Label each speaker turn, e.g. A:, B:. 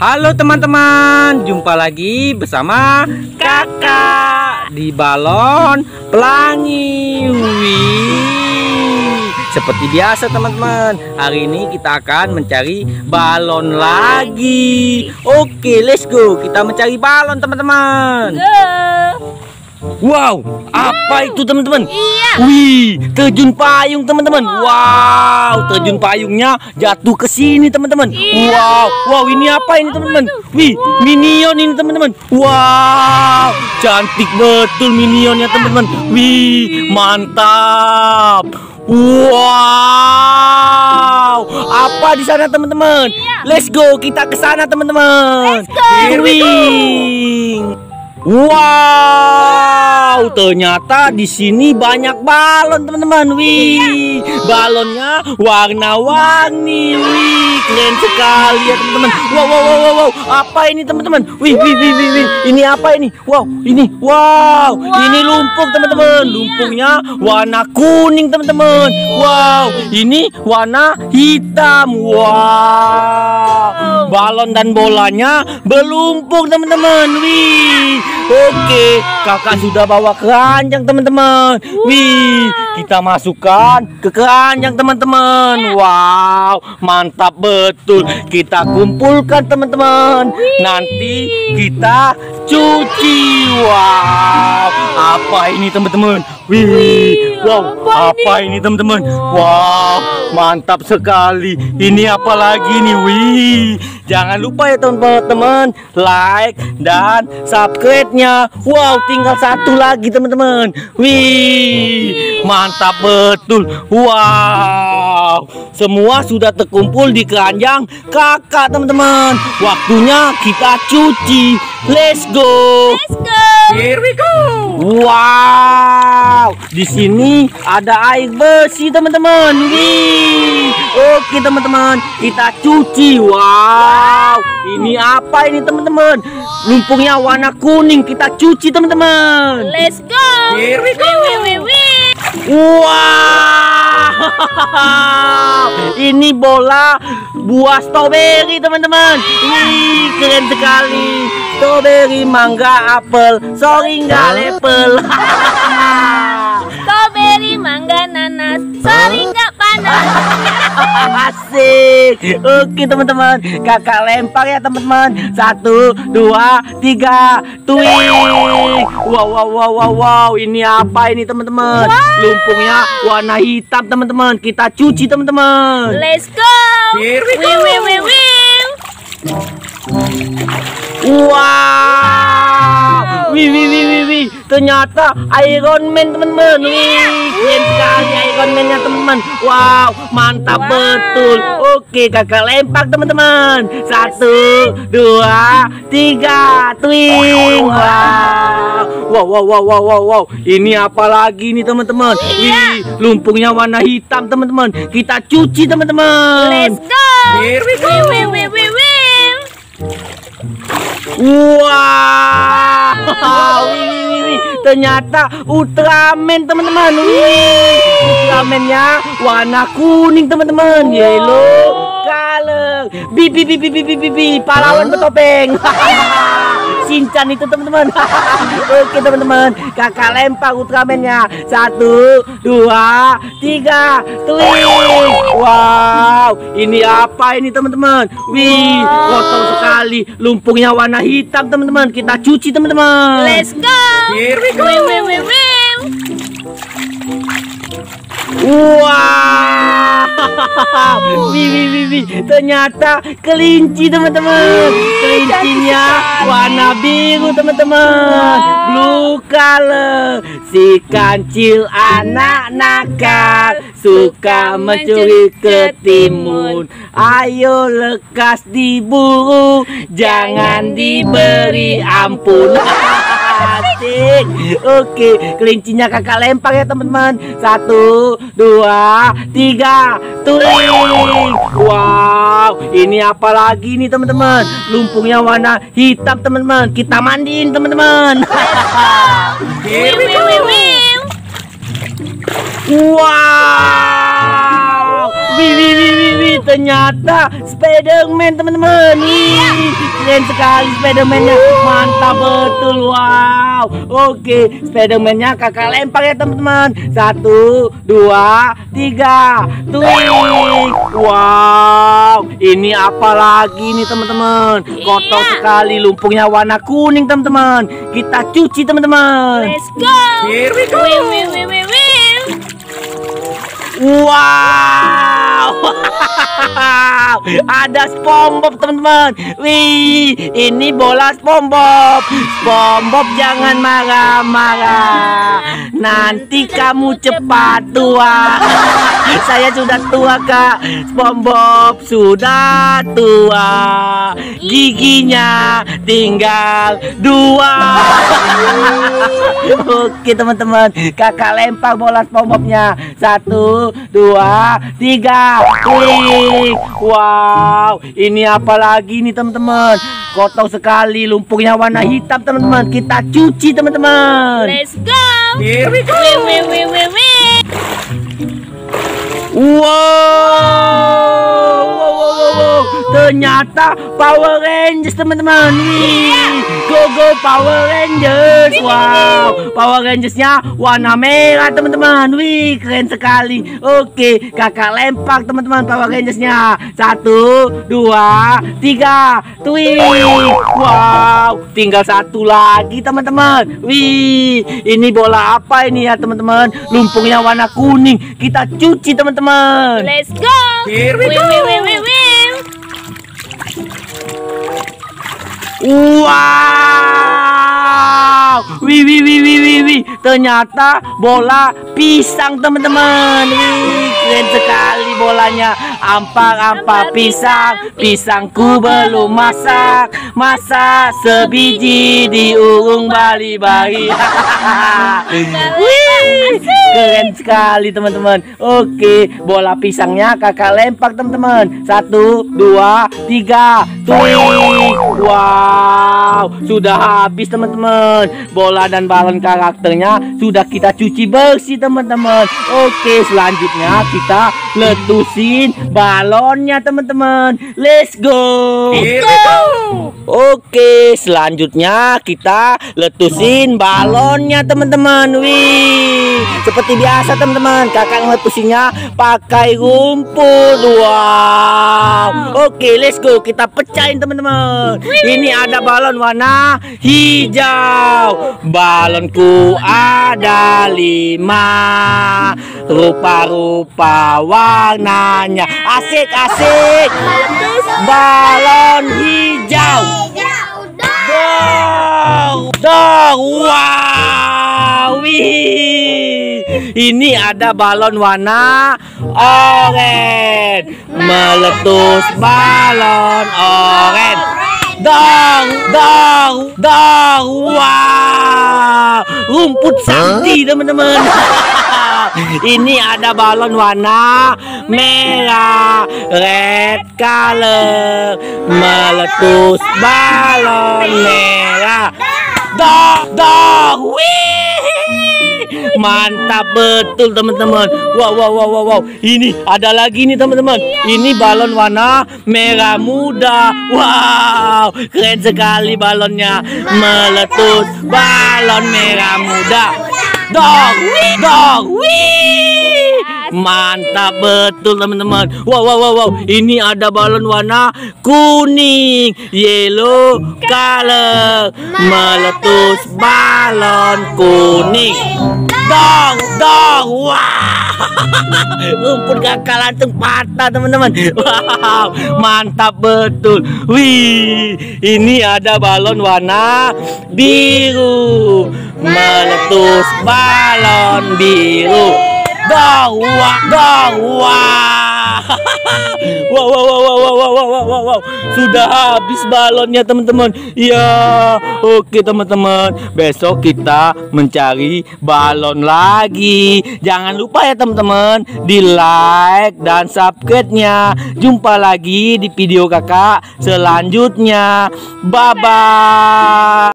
A: Halo teman-teman, jumpa lagi bersama kakak di balon pelangi. Seperti biasa teman-teman, hari ini kita akan mencari balon lagi. Oke, let's go. Kita mencari balon teman-teman. Wow, apa itu teman-teman?
B: Iya.
A: Wih, terjun payung teman-teman. Wow, terjun payungnya jatuh ke sini teman-teman.
B: Iya.
A: Wow, wow ini apa ini teman-teman? Wih, minion ini teman-teman. Wow, cantik betul minionnya teman-teman. Wih, mantap. Wow, apa di sana teman-teman? Let's go, kita ke sana teman-teman.
B: Let's go.
A: Here we go. Wow, ternyata di sini banyak balon teman-teman. Wih, balonnya warna-warni. Wih, keren sekali ya teman-teman. Wow, wow, wow, wow, wow. Apa ini teman-teman? Wih, wih, wih, wih, wih. Ini apa ini? Wow, ini. Wow, ini lumpur teman-teman. Lumpurnya warna kuning teman-teman. Wow, ini warna hitam. Wow, balon dan bolanya berlumpur teman-teman. Wih, oke, kakak sudah bawa keranjang teman-teman. Wih, kita masukkan ke keranjang teman-teman. Wow, mantap betul. Kita kumpulkan teman-teman. Nanti kita cuci. Wow, apa ini teman-teman? Wih, wow, apa ini teman-teman? Wow, mantap sekali. Ini apa lagi nih? Wih, jangan lupa ya teman-teman, like dan subscribe-nya. Wow, tinggal satu lagi teman-teman. Wih, mantap betul. Wow, semua sudah terkumpul di keranjang kakak teman-teman. Waktunya kita cuci. Let's go.
B: Let's go.
A: Here we go. Wow, di sini ada air bersih teman-teman. Wih, oke teman-teman, kita cuci. Wow, ini apa ini teman-teman? Lumpurnya warna kuning. Kita cuci teman-teman.
B: Let's go.
A: Here we go.
B: Wih, wih, wih.
A: Wow, ini bola buah strawberry teman-teman. Wih, keren sekali. Strawberry, mangga, apel, sorry nggak apel.
B: Strawberry, mangga, nanas. Sorry nggak.
A: Asik. Oke teman-teman, kakak lempar ya teman-teman. Satu, dua, tiga, twing. Wow, wow, wow, wow, wow. Ini apa ini teman-teman? Lumpurnya warna hitam teman-teman. Kita cuci teman-teman.
B: Let's go.
A: Here we
B: Wih, wih, wih, wih.
A: Wow, wih, wih, wih, wih, wih. Ternyata Iron Man teman-teman. Wih, keren sekali Iron Man-nya teman-teman. Wow, mantap
B: Wow.
A: betul. Oke, kakak lempar teman-teman. Satu, dua, tiga, twing. Wow, wow, wow, wow, wow, wow, wow. Ini apa lagi nih teman-teman? Wih, lumpurnya warna hitam teman-teman. Kita cuci teman-teman.
B: Let's go.
A: Here we go.
B: Wih, wih, wih, wih,
A: Wow, wih, wih, wih. ternyata Ultraman teman-teman. Wih, Ultramannya warna kuning teman-teman, yellow color. Bi bi bi bi bi bi bi, bi. pahlawan bertopeng. Sinchan itu teman-teman. Oke teman-teman, kakak lempar Ultramannya. Satu, dua, tiga, twing. Wow, ini apa ini teman-teman? Wih, kotor sekali. Lumpurnya warna hitam teman-teman. Kita cuci teman-teman.
B: Let's go.
A: Here we go.
B: Wih, wih, wih, wih.
A: Wow, ternyata kelinci teman-teman. Kelincinya warna biru teman-teman. Blue color. Si kancil anak nakal suka mencuri ketimun. Ayo lekas diburu, jangan diberi ampun. Oke, kelincinya kakak lempar ya teman-teman. Satu, dua, tiga, tuing. Wow, ini apa lagi nih teman-teman? Lumpurnya warna hitam teman-teman. Kita mandiin teman-teman. Wow, Wih, wih, wih, wih, wih. Ternyata Spiderman teman-teman. Wih, keren sekali Spidermannya. Mantap betul. Wow. Oke, Spidermannya kakak lempar ya teman-teman. Satu, dua, tiga. Twing. Wow. Ini apa lagi nih teman-teman? Kotor
B: Iya.
A: sekali lumpurnya warna kuning teman-teman. Kita cuci teman-teman.
B: Let's go.
A: Here we go. Wow, ada SpongeBob teman-teman. Wih, ini bola SpongeBob. SpongeBob jangan marah-marah. Nanti kamu cepat tua. Saya sudah tua kak. SpongeBob sudah tua. Giginya tinggal dua. Oke teman-teman, kakak lempar bola SpongeBobnya. Satu, dua, tiga. Wih, wow, ini apa lagi nih teman-teman? Kotor sekali, lumpurnya warna hitam teman-teman. Kita cuci teman-teman.
B: Let's go.
A: Here we go.
B: Wih, wih, wih, wih, wih.
A: Wow, Ternyata Power Rangers teman-teman. Wih, go go Power Rangers. Wow, Power Rangersnya warna merah teman-teman. Wih, keren sekali. Oke, kakak lempar teman-teman Power Rangersnya. Satu, dua, tiga. Wih, wow, tinggal satu lagi teman-teman. Wih, ini bola apa ini ya teman-teman? Lumpurnya warna kuning. Kita cuci teman-teman.
B: Let's go.
A: Here we
B: Wih,
A: go.
B: wih, wih, wih, wih.
A: Wow! Wih, wih, wih, wih, wih, wih. Ternyata bola pisang teman-teman. Keren sekali bolanya. Ampar-ampar pisang, pisangku belum masak. Masak sebiji diurung bali-bali. Keren sekali teman-teman. Oke, bola pisangnya kakak lempar teman-teman. Satu, dua, tiga. Twing. Wow, sudah habis teman-teman. Bola dan balon karakternya sudah kita cuci bersih teman-teman. Oke, selanjutnya kita letusin balonnya teman-teman. Let's go. Oke, selanjutnya kita letusin balonnya teman-teman. Wih, seperti biasa teman-teman. Kakak ngeletusinnya pakai rumput. Wow. Oke, let's go. Kita pecahin teman-teman. Ini ada balon warna hijau. Balonku ada lima. Rupa-rupa warnanya. Asik, asik. Balon hijau. Dong, dong, wow. Ini ada balon warna oranye, meletus balon oranye. Dong, dong, dong, wow, rumput sakti teman-teman. Ini ada balon warna merah, red color, meletus balon merah. Dong, wih. Mantap betul teman-teman. Wow, wow, wow, wow, wow. Ini ada lagi nih teman-teman. Ini balon warna merah muda. Wow, keren sekali balonnya. Meletus balon merah muda. Dong, wih, Mantap betul teman-teman. Wow, wow, wow, wow. Ini ada balon warna kuning, yellow color. Meletus balon kuning. Dong, dong, wah. Rumput kakak langsung patah teman-teman. Wow, mantap betul. Wih, ini ada balon warna biru. Meletus balon biru. Wow, wow, wow, wow, wow, wow, wow, wow, wow. Sudah habis balonnya teman-teman. Ya, oke teman-teman. Besok kita mencari balon lagi. Jangan lupa ya teman-teman di like dan subscribe-nya. Jumpa lagi di video kakak selanjutnya. Bye bye.